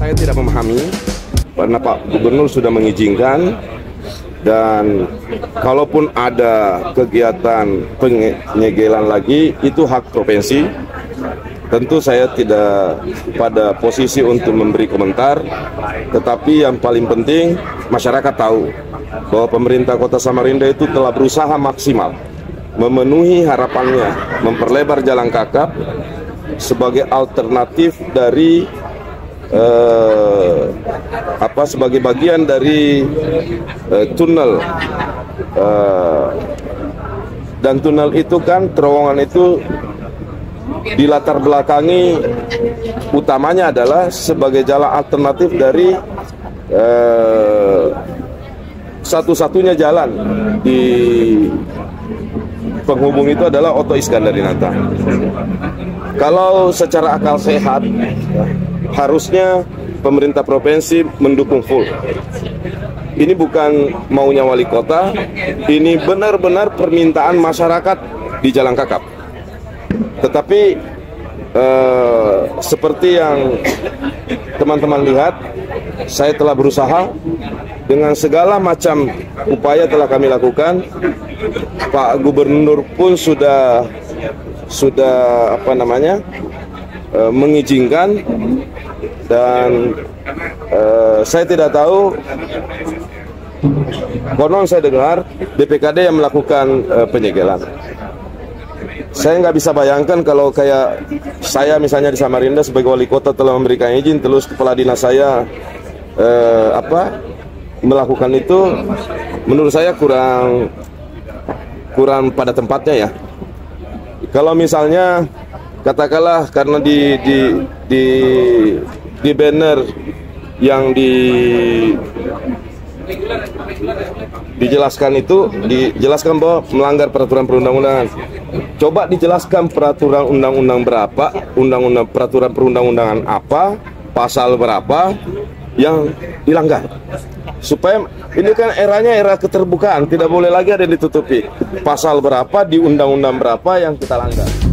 Saya tidak memahami karena Pak Gubernur sudah mengizinkan dan kalaupun ada kegiatan penyegelan lagi itu hak provinsi. Tentu saya tidak pada posisi untuk memberi komentar, tetapi yang paling penting masyarakat tahu bahwa pemerintah Kota Samarinda itu telah berusaha maksimal memenuhi harapannya memperlebar jalan kakap sebagai alternatif dari eh, apa sebagai bagian dari eh, tunnel eh, dan tunnel itu kan terowongan itu di latar belakangi utamanya adalah sebagai jalan alternatif dari eh, satu-satunya jalan di penghubung itu adalah Oto Iskandarinata. Kalau secara akal sehat, harusnya pemerintah provinsi mendukung full. Ini bukan maunya wali kota, ini benar-benar permintaan masyarakat di Jalan Kakap. Tetapi eh, seperti yang teman-teman lihat, saya telah berusaha dengan segala macam upaya telah kami lakukan. Pak Gubernur pun sudah sudah apa namanya eh, mengizinkan dan uh, saya tidak tahu. Konon saya dengar BPKD yang melakukan uh, penyegelan. Saya nggak bisa bayangkan kalau kayak saya misalnya di Samarinda sebagai wali kota telah memberikan izin terus kepala dinas saya uh, apa melakukan itu menurut saya kurang kurang pada tempatnya ya. Kalau misalnya katakanlah karena di di di di banner yang di dijelaskan itu dijelaskan bahwa melanggar peraturan perundang-undangan. Coba dijelaskan peraturan undang-undang berapa, undang-undang peraturan perundang-undangan apa, pasal berapa yang dilanggar. Supaya ini kan eranya era keterbukaan, tidak boleh lagi ada yang ditutupi. Pasal berapa di undang-undang berapa yang kita langgar.